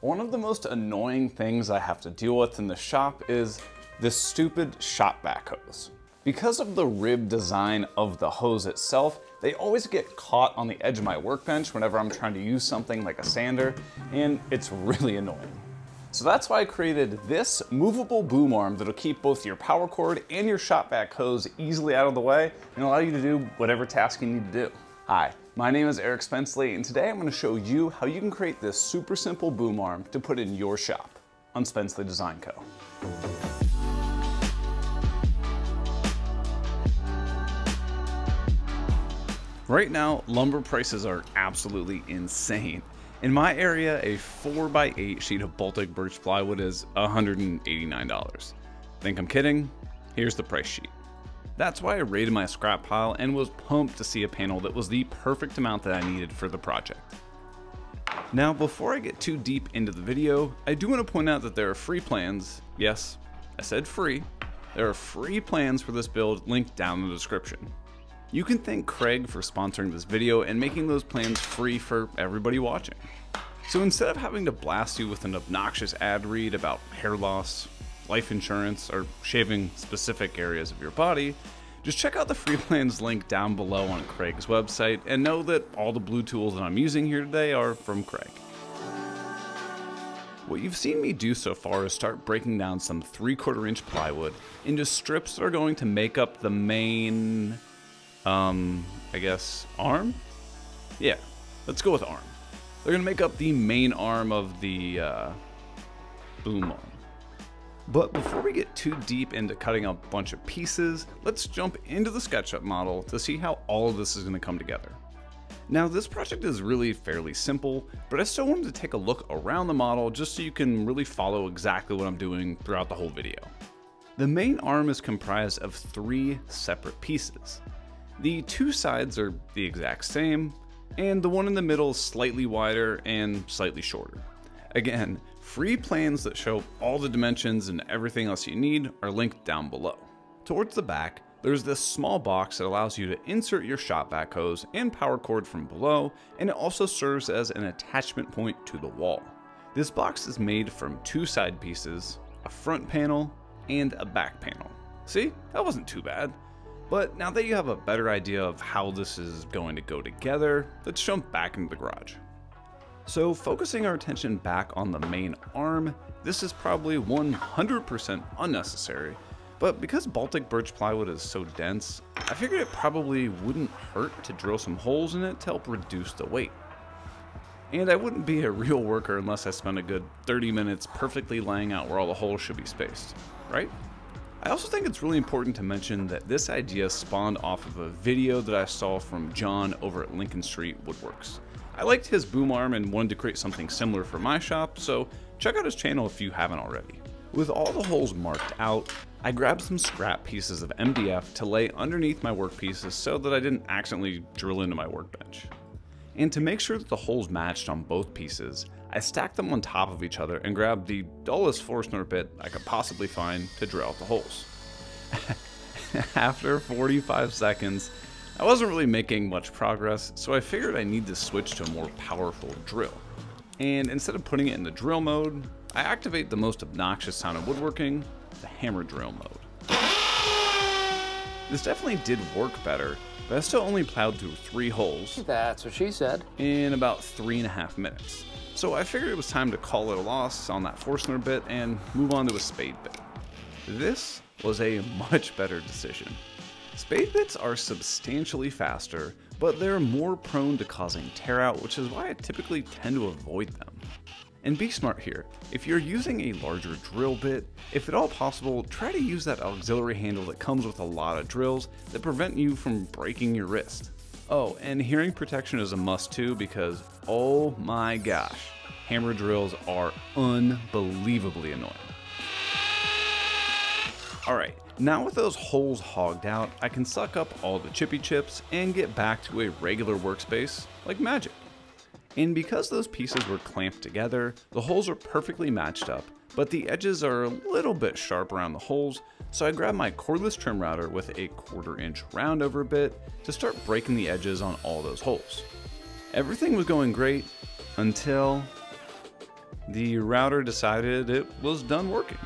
One of the most annoying things I have to deal with in the shop is this stupid shop hose. Because of the rib design of the hose itself, they always get caught on the edge of my workbench whenever I'm trying to use something like a sander, and it's really annoying. So that's why I created this movable boom arm that'll keep both your power cord and your shop hose easily out of the way and allow you to do whatever task you need to do. Hi, my name is Eric Spencley and today I'm going to show you how you can create this super simple boom arm to put in your shop on Spencley Design Co. Right now, lumber prices are absolutely insane. In my area, a 4x8 sheet of Baltic birch plywood is $189. Think I'm kidding? Here's the price sheet. That's why I raided my scrap pile and was pumped to see a panel that was the perfect amount that I needed for the project. Now, before I get too deep into the video, I do want to point out that there are free plans. Yes, I said free. There are free plans for this build linked down in the description. You can thank Kreg for sponsoring this video and making those plans free for everybody watching. So instead of having to blast you with an obnoxious ad read about hair loss, life insurance, or shaving specific areas of your body, just check out the free plans link down below on Kreg's website and know that all the blue tools that I'm using here today are from Kreg. What you've seen me do so far is start breaking down some 3 quarter inch plywood into strips that are going to make up the main um, I guess, arm? Yeah, let's go with arm. They're gonna make up the main arm of the uh, boom arm. But before we get too deep into cutting a bunch of pieces, let's jump into the SketchUp model to see how all of this is gonna come together. Now this project is really fairly simple, but I still wanted to take a look around the model just so you can really follow exactly what I'm doing throughout the whole video. The main arm is comprised of three separate pieces. The two sides are the exact same, and the one in the middle is slightly wider and slightly shorter. Again, free plans that show all the dimensions and everything else you need are linked down below. Towards the back, there's this small box that allows you to insert your shop vac hose and power cord from below, and it also serves as an attachment point to the wall. This box is made from two side pieces, a front panel, and a back panel. See, that wasn't too bad. But now that you have a better idea of how this is going to go together, let's jump back into the garage. So focusing our attention back on the main arm, this is probably 100% unnecessary, but because Baltic birch plywood is so dense, I figured it probably wouldn't hurt to drill some holes in it to help reduce the weight. And I wouldn't be a real worker unless I spent a good 30 minutes perfectly laying out where all the holes should be spaced, right? I also think it's really important to mention that this idea spawned off of a video that I saw from John over at Lincoln Street Woodworks. I liked his boom arm and wanted to create something similar for my shop, so check out his channel if you haven't already. With all the holes marked out, I grabbed some scrap pieces of MDF to lay underneath my workpieces so that I didn't accidentally drill into my workbench. And to make sure that the holes matched on both pieces, I stacked them on top of each other and grabbed the dullest Forstner bit I could possibly find to drill out the holes. After 45 seconds, I wasn't really making much progress, so I figured I need to switch to a more powerful drill. And instead of putting it in the drill mode, I activate the most obnoxious sound in woodworking, the hammer drill mode. This definitely did work better, but I still only plowed through three holes. That's what she said. In about three and a half minutes. So I figured it was time to call it a loss on that Forstner bit and move on to a spade bit. This was a much better decision. Spade bits are substantially faster, but they're more prone to causing tear out, which is why I typically tend to avoid them. And be smart here, if you're using a larger drill bit, if at all possible, try to use that auxiliary handle that comes with a lot of drills that prevent you from breaking your wrist. Oh, and hearing protection is a must too because, oh my gosh, hammer drills are unbelievably annoying. Alright, now with those holes hogged out, I can suck up all the chippy chips and get back to a regular workspace like magic. And because those pieces were clamped together, the holes are perfectly matched up, but the edges are a little bit sharp around the holes, so I grabbed my cordless trim router with a quarter inch round over bit to start breaking the edges on all those holes. Everything was going great until the router decided it was done working.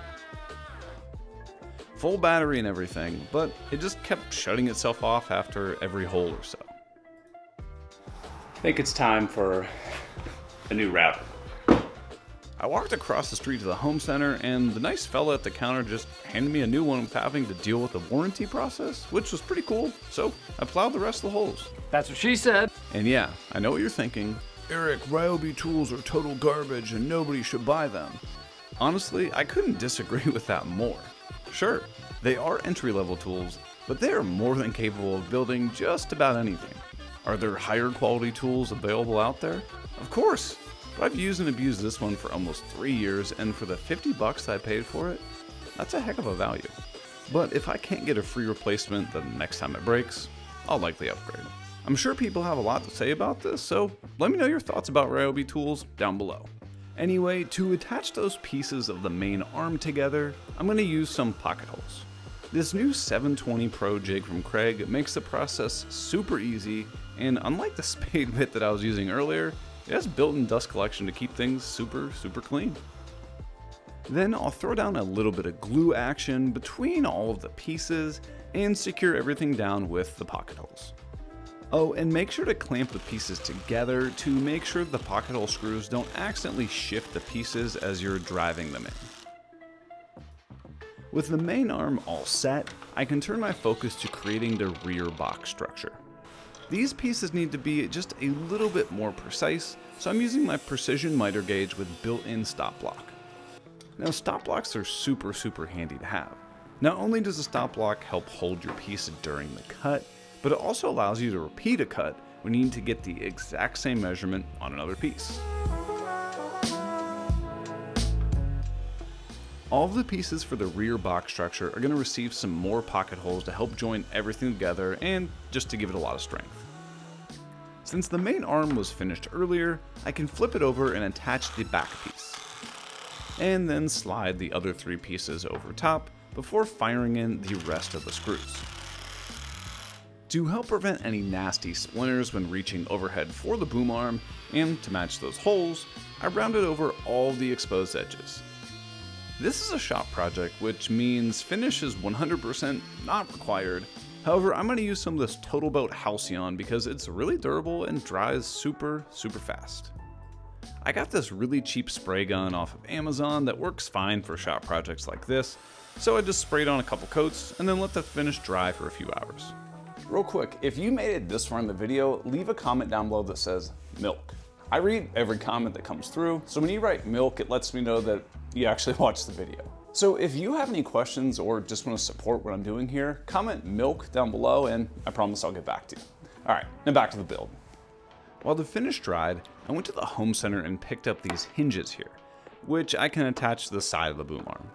Full battery and everything, but it just kept shutting itself off after every hole or so. I think it's time for a new router. I walked across the street to the home center, and the nice fella at the counter just handed me a new one without having to deal with the warranty process, which was pretty cool. So I plowed the rest of the holes. That's what she said. And yeah, I know what you're thinking. Eric, Ryobi tools are total garbage and nobody should buy them. Honestly, I couldn't disagree with that more. Sure, they are entry level tools, but they are more than capable of building just about anything. Are there higher quality tools available out there? Of course, but I've used and abused this one for almost three years, and for the 50 bucks I paid for it, that's a heck of a value. But if I can't get a free replacement the next time it breaks, I'll likely upgrade. I'm sure people have a lot to say about this, so let me know your thoughts about Ryobi tools down below. Anyway, to attach those pieces of the main arm together, I'm going to use some pocket holes. This new 720 Pro jig from Kreg makes the process super easy, and unlike the spade bit that I was using earlier, it has built-in dust collection to keep things super, super clean. Then I'll throw down a little bit of glue action between all of the pieces and secure everything down with the pocket holes. Oh, and make sure to clamp the pieces together to make sure the pocket hole screws don't accidentally shift the pieces as you're driving them in. With the main arm all set, I can turn my focus to creating the rear box structure. These pieces need to be just a little bit more precise, so I'm using my precision miter gauge with built-in stop block. Now stop blocks are super super handy to have. Not only does a stop block help hold your piece during the cut, but it also allows you to repeat a cut when you need to get the exact same measurement on another piece. All of the pieces for the rear box structure are going to receive some more pocket holes to help join everything together and just to give it a lot of strength. Since the main arm was finished earlier, I can flip it over and attach the back piece. And then slide the other three pieces over top before firing in the rest of the screws. To help prevent any nasty splinters when reaching overhead for the boom arm, and to match those holes, I rounded over all the exposed edges. This is a shop project, which means finish is 100% not required. However, I'm going to use some of this Total Boat Halcyon because it's really durable and dries super, super fast. I got this really cheap spray gun off of Amazon that works fine for shop projects like this, so I just sprayed on a couple coats and then let the finish dry for a few hours. Real quick, if you made it this far in the video, leave a comment down below that says milk. I read every comment that comes through, so when you write milk, it lets me know that you actually watched the video. So if you have any questions or just want to support what I'm doing here, comment milk down below and I promise I'll get back to you. All right, now back to the build. While the finish dried, I went to the home center and picked up these hinges here, which I can attach to the side of the boom arm.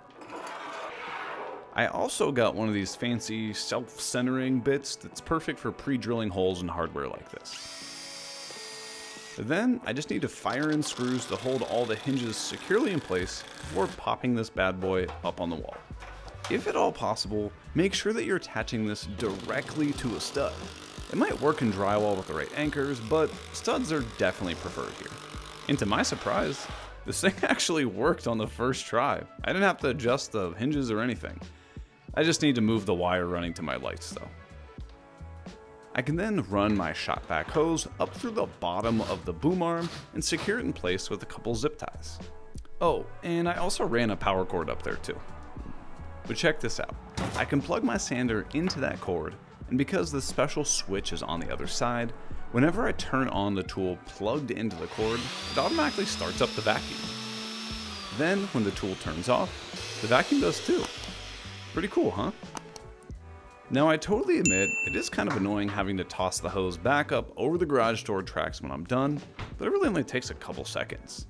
I also got one of these fancy self-centering bits that's perfect for pre-drilling holes in hardware like this. Then I just need to fire in screws to hold all the hinges securely in place before popping this bad boy up on the wall. If at all possible, make sure that you're attaching this directly to a stud. It might work in drywall with the right anchors, but studs are definitely preferred here. And to my surprise, this thing actually worked on the first try. I didn't have to adjust the hinges or anything. I just need to move the wire running to my lights though. I can then run my shop vac hose up through the bottom of the boom arm and secure it in place with a couple zip ties. Oh, and I also ran a power cord up there too. But check this out. I can plug my sander into that cord, and because the special switch is on the other side, whenever I turn on the tool plugged into the cord, it automatically starts up the vacuum. Then, when the tool turns off, the vacuum does too. Pretty cool, huh? Now I totally admit, it is kind of annoying having to toss the hose back up over the garage door tracks when I'm done, but it really only takes a couple seconds.